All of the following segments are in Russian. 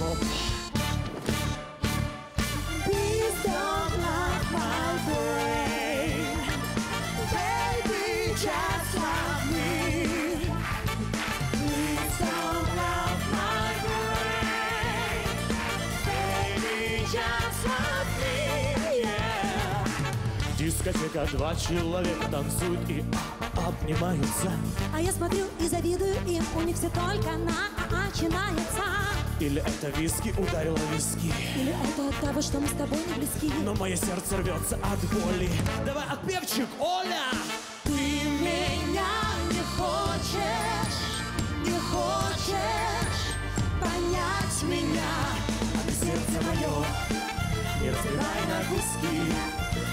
лоб. Дискотека два человека танцуют и обнимаются. А я смотрю и завидую им, у них все только а, а, начинается. Или это виски ударило виски? Или это от того, что мы с тобой не близки? Но мое сердце рвется от боли. Давай отпевчик, Оля! Ты меня не хочешь, не хочешь понять меня. А ты сердце мое не разбивай на куски.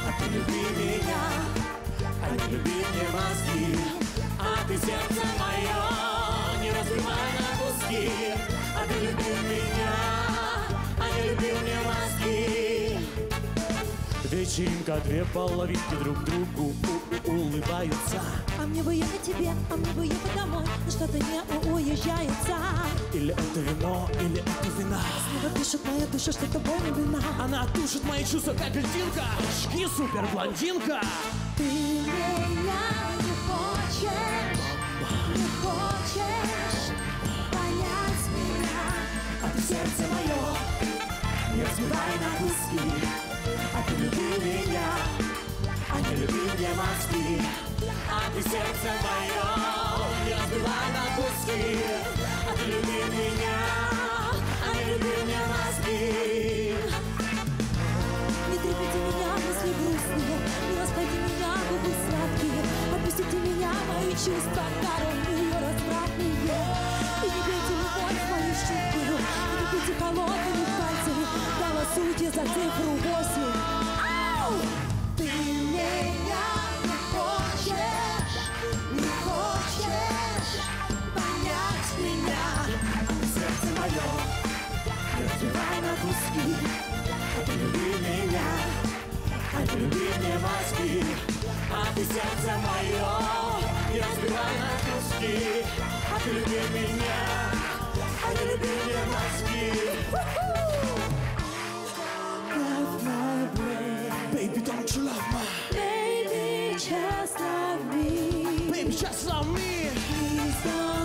А ты люби меня, а не люби мне мозги. А ты сердце мое не разбивай на куски А ты люби меня, а не люби мне мозги Вечеринка, две половинки друг другу у- у- улыбаются. А мне бы ехать тебе, а мне бы ехать домой. Но что-то не уезжается. Или это вино, или это вина. Снова дышит моя душа, что-то больно вина. Она тушит мои чувства, как льдинка Очки супер блондинка Ты меня сердце мое не разбивай на куски А ты люби меня, а не люби мне мозги А ты сердце мое не разбивай на куски А ты люби меня, а не люби мне мозги. Не трепите меня, мысли грустные Не расходи меня, губы сладкие. Отпустите меня, мои чувства коронные, за цифру восемь! Ты меня не хочешь, не хочешь понять меня Сердце мое разбивай на куски. А ты люби меня, а не люби мне мозги А ты сердце мое не разбивай на куски. А ты люби меня, а не люби мне мозги you love me? Baby, just love me Baby, just love me Please don't